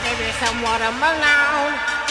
give you some watermelon.